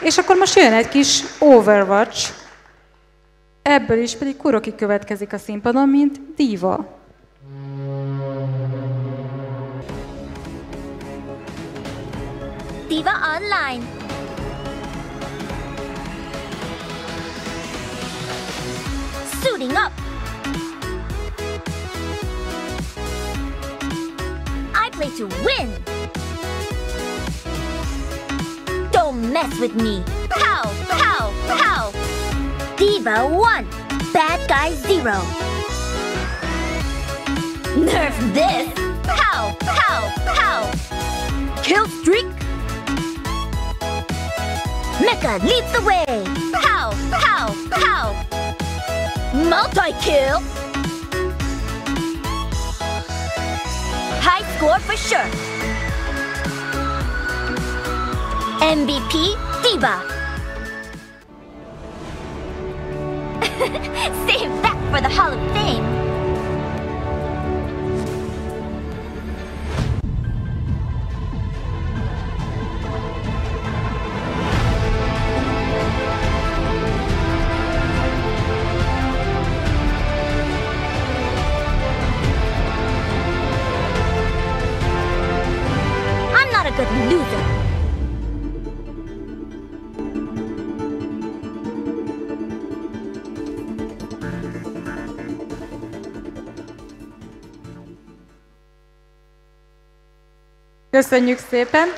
És akkor most jön egy kis Overwatch. Ebből is pedig Kuroki következik a színpadon, mint diva. Diva Online. Suiting up. I play to win. Mess with me. Pow, pow, pow. D.Va 1, Bad Guy 0. Nerf this. Pow, pow, pow. Kill streak. MEKA leads the way. Pow, pow, pow. Multi-kill. High score for sure. MVP D.Va. Save that for the Hall of Fame. I'm not a good loser. Köszönjük szépen!